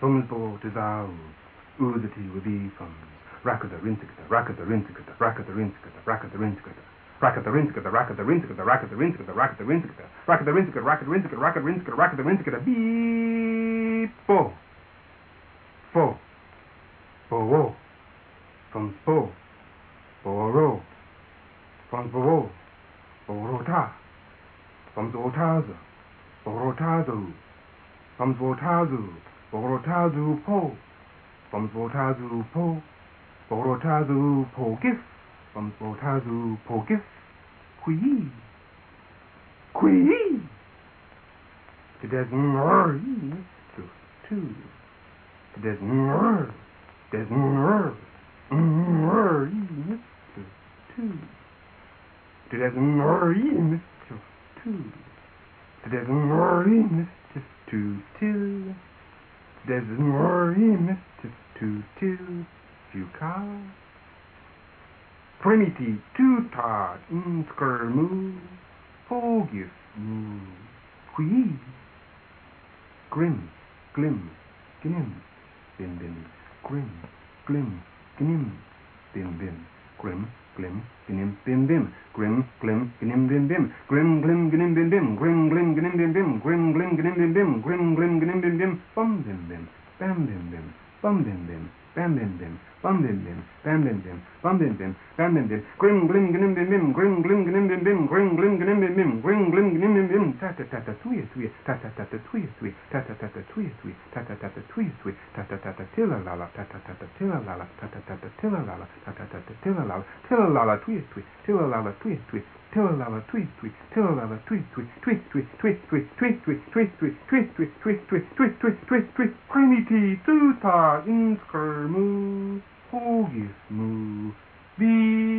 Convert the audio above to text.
Thumbs bo to thou, oozity with thee thumbs. Rackada rintikata, rackada rintikata, rackada rintikata, rackada rintikata. Racket the rintikata, the racket the rintikata, the racket the rintikata, the racket the rintikata, racket the rintikata, racket the rintikata, racket rintikata, racket the rintikata, beep bo. Fo. Bo wo. Thumbs bo. Bo ro. Thumbs bo wo. Bo ro ta. Borotazu Po. From Borotazu Po. Borotazu Po Gif. From Borotazu Po Gif. Kui. Kui. To Desmur. To two. To Desmur. Desmur. Mur. To two. To Desmur. To two. To Desmur. To two. Doesn't worry, There's Rory Mistitutu Juka Trinity Tuta Inskermu Fogus Mu Hui Grim Glim Gnim Bin Bin Grim Glim Gnim Bin Bin Grim glim, gnim, bim, bim, grim, glim, gnim, bim, bim, grim, glim, gnim, bim, bim, grim, glim, gnim, bim, bim, grim, glim, gnim, bim, bim, grim, glim, gnim, bim, bim, bum, bim, bim, bam, bim, bim, bum, bim, bim. Bam bin bin. Bum bin. Bam. Bam. Grim. Glim. Gnim. Bin bin. Grim. Glim. Gnim. Bin bin. Grim. Glim. Gnim. Bin bin. Grim. Glim. Gnim. Bin bin. Ta ta ta ta tuye tuye. Ta ta ta ta tuye tuye. Ta ta ta ta tuye tuye. Ta ta ta ta tuye tuye. Ta ta ta ta tilla la la. Ta ta ta ta tilla la la. Ta ta ta ta tilla la la. Ta ta ta ta tilla la la. Tilla la la tuye tuye. Tilla la la tuye tuye. Tilla la la tuye tuye. Tilla la la tuye tuye. Tweet tweet tweet tweet tweet tweet tweet tweet tweet tweet tweet tweet tweet tweet tweet tweet. Primity tuta move, who gets be